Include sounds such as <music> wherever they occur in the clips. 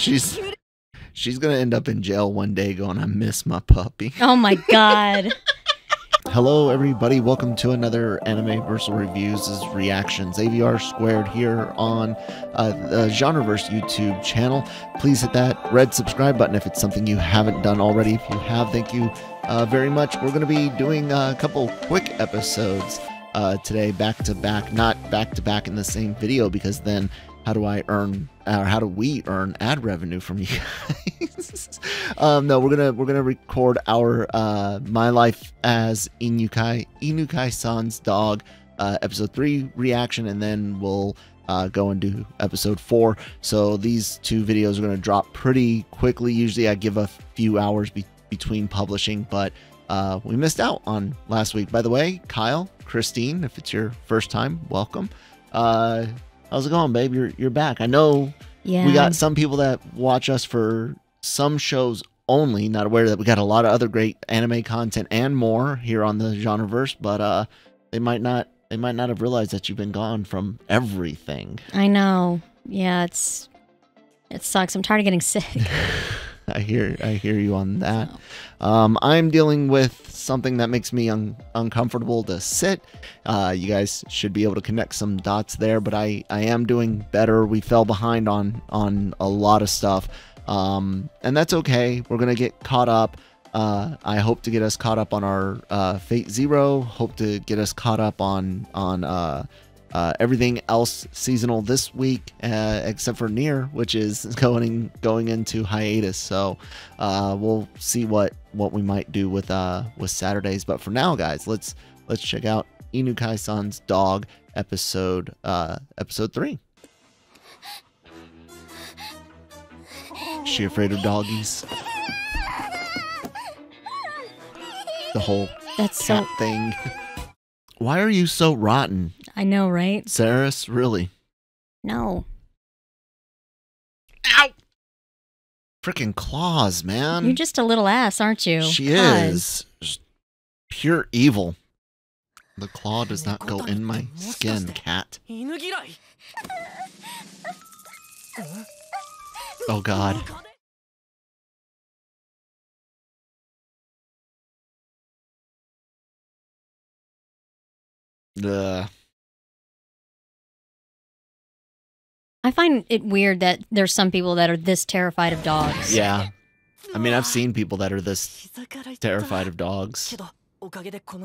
She's she's gonna end up in jail one day going, I miss my puppy. <laughs> Oh my god. Hello, everybody. Welcome to another Anime Versal Reviews is Reactions. AVR Squared here on uh, the Genreverse YouTube channel. Please hit that red subscribe button if it's something you haven't done already. If you have, thank you uh, very much. We're going to be doing a couple quick episodes uh, today, back to back, not back to back in the same video, because then how do I earn or how do we earn ad revenue from you guys? <laughs> um, no, we're gonna we're gonna record our uh, my life as Inukai Inukai San's dog uh, episode three reaction, and then we'll uh, go and do episode four. So these two videos are gonna drop pretty quickly. Usually, I give a few hours be- between publishing, but uh, we missed out on last week. By the way, Kyle, Christine, if it's your first time, welcome. Uh, How's it going, babe? You're you're back. I know Yeah. we got some people that watch us for some shows only, not aware that we got a lot of other great anime content and more here on the genreverse, but uh they might not they might not have realized that you've been gone from everything. I know. Yeah, it's it sucks. I'm tired of getting sick. <laughs> <laughs> I hear I hear you on that. Um, I'm dealing with something that makes me un- uncomfortable to sit. Uh, you guys should be able to connect some dots there, but I, I am doing better. We fell behind on on a lot of stuff, um, and that's okay. We're gonna get caught up. Uh, I hope to get us caught up on our uh, Fate Zero. Hope to get us caught up on on uh, everything else seasonal this week, uh, except for NieR, which is <laughs> going going into hiatus. So uh, we'll see what what we might do with uh with Saturdays. But for now, guys, let's let's check out Inukai San's dog episode uh episode three. She afraid of doggies? The whole That's cat so thing. Why are you so rotten, I know, right? Saris, really? No. Ow! Freaking claws, man. You're just a little ass, aren't you? She is. Just pure evil. The claw does not go in my skin, cat. Oh, God. Ugh. I find it weird that there's some people that are this terrified of dogs. Yeah. I mean, I've seen people that are this terrified of dogs.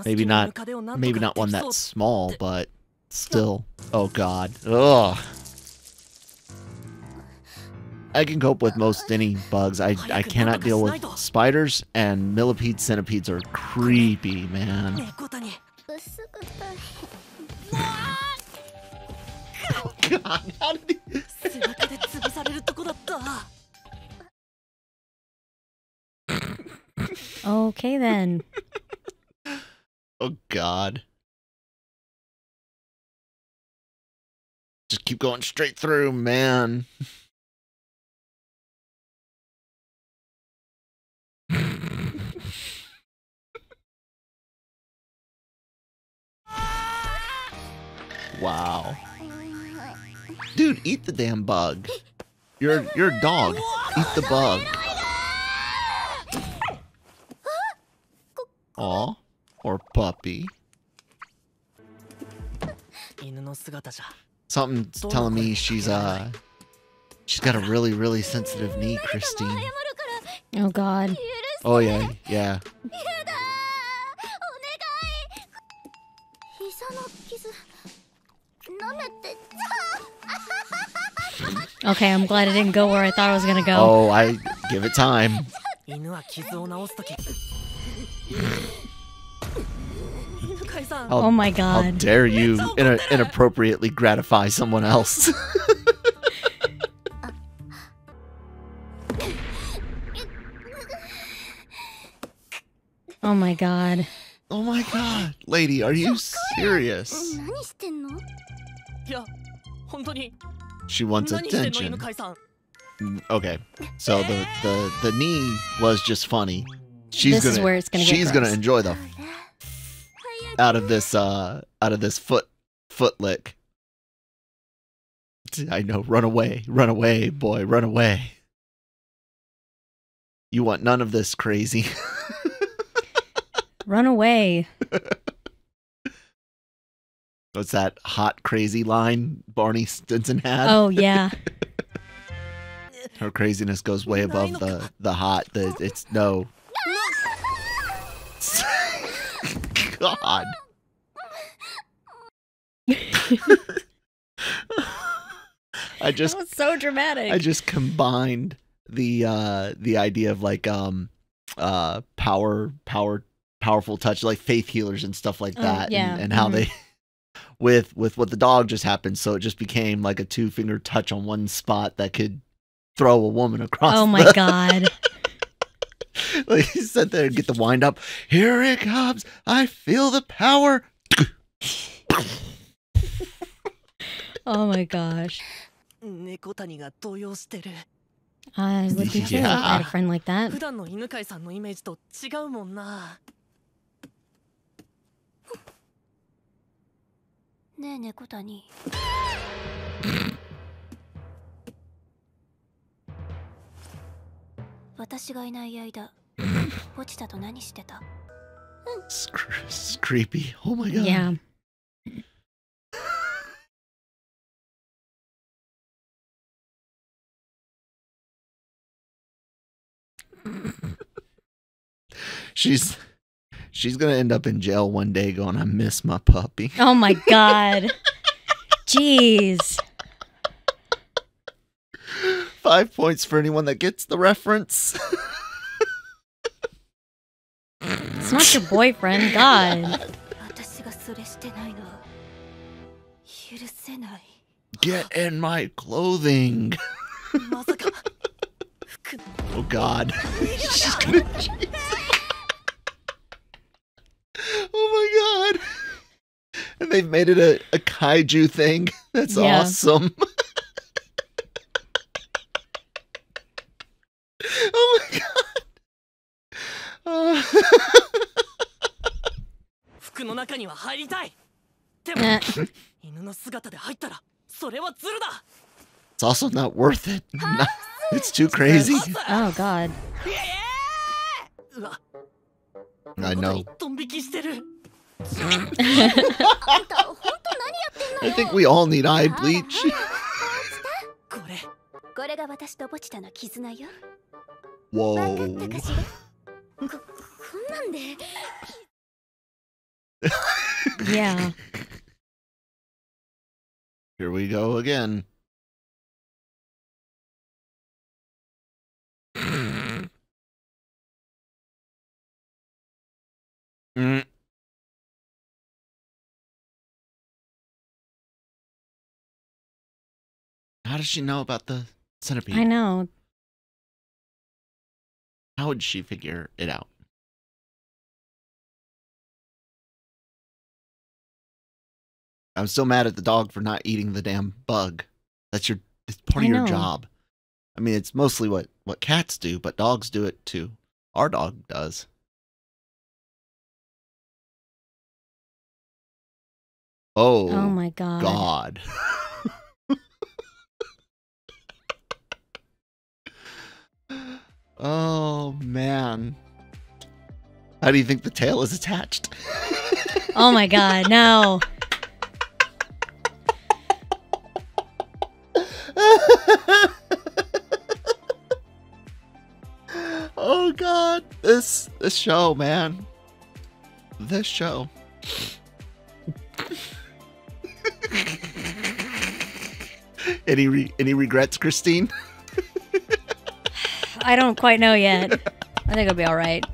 Maybe not maybe not one that small, but still. Oh god. Ugh. I can cope with most any bugs. I, I cannot deal with spiders and millipede centipedes are creepy, man. <laughs> oh god, how did he 背中<laughs> で潰されるとこだった Okay then. Oh god. Just keep going straight through, man. <laughs> wow. Dude, eat the damn bug. You're you're a dog. Eat the bug. Aw, or puppy. Something's telling me she's uh she's got a really, really sensitive knee, Christine. Oh god. Oh yeah, yeah. Okay, I'm glad it didn't go where I thought it was gonna go. Oh, I give it time. How, oh my god! How dare you in inappropriately gratify someone else? oh my god! Oh my god, lady, are you serious? She wants attention. Okay, so the the the knee was just funny. She's this gonna, is where it's gonna she's gonna enjoy the out of this uh out of this foot foot lick. I know, run away, run away, boy, run away. You want none of this crazy. <laughs> run away. <laughs> What's that hot crazy line Barney Stinson had? Oh yeah. <laughs> Her craziness goes way above the the hot. The it's no. <laughs> God. I just that was so dramatic. I just combined the uh the idea of like um uh power power powerful touch like faith healers and stuff like Oh, that yeah, and, and how mhm. they with with what the dog just happened. So it just became like a two finger touch on one spot that could throw a woman across. Oh my the... god. <laughs> like he sat there and get the wind up. Here it comes. I feel the power. <laughs> oh my gosh. I would be too if I had a friend like that. ねえ猫谷。私がいない間ポチタと何してた？スクスクーピオー。マイガーヤンシ She's gonna end up in jail one day going, I miss my puppy. <laughs> Oh my god. Jeez. Five points for anyone that gets the reference. it's not your boyfriend, God. Get in my clothing. <laughs> <laughs> oh God. She's gonna. and they've made it a, a kaiju thing <laughs> that's Yeah. awesome <laughs> oh my god Uh, <laughs> 服の中には入りたいでも Eh. 犬の姿で入ったらそれはズルだ it's also not worth it Not- it's too crazy Oh god. うわ I know <laughs> ドン引きしてるあんた本当何やってん I think we all need eye bleach これこれが私とポチタの絆よ whoa わかったかしらここんなんで Yeah. <laughs> Here we go again. <laughs> Mm. How does she know about the centipede? I know. How would she figure it out? I'm still mad at the dog for not eating the damn bug. That's your it's part I of your know. job. I mean, it's mostly what what cats do, but dogs do it too. Our dog does. Oh, Oh my god. God. <laughs> oh man. How do you think the tail is attached? <laughs> Oh my god. No. <laughs> oh god, this this show, man. This show. <laughs> any re- any regrets, Christine? I don't quite know yet. I think it'll be all right.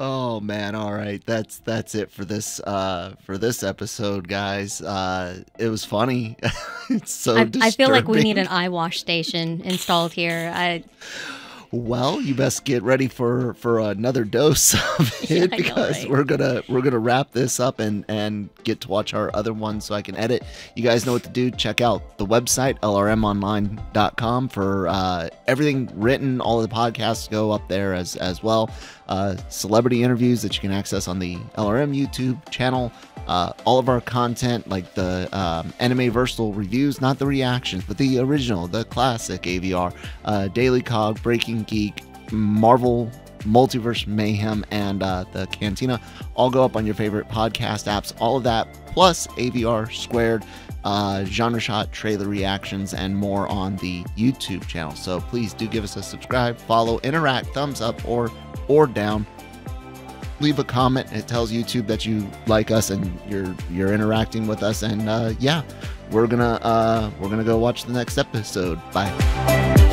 Oh man, all right. That's that's it for this uh for this episode, guys. Uh it was funny. <laughs> it's so I, I feel like we need an eye wash station installed here. I Well, you best get ready for for another dose <laughs> of <laughs> it Yeah, I know, because right? we're gonna we're gonna wrap this up and and get to watch our other one so I can edit. You guys know what to do. Check out the website lrmonline.com for uh, everything written. All of the podcasts go up there as as well. Uh, celebrity interviews that you can access on the LRM YouTube channel. Uh, all of our content, like the um, Anime Versal reviews, not the reactions, but the original, the classic AVR, uh, Daily Cog, Breaking Geek, Marvel Multiverse Mayhem, and uh, the Cantina all go up on your favorite podcast apps. All of that plus AVR squared, uh, genre shot, trailer reactions, and more on the YouTube channel. So please do give us a subscribe, follow, interact, thumbs up or or down. Leave a comment. It tells YouTube that you like us and you're you're interacting with us. And uh, yeah, we're gonna uh, we're gonna go watch the next episode. Bye.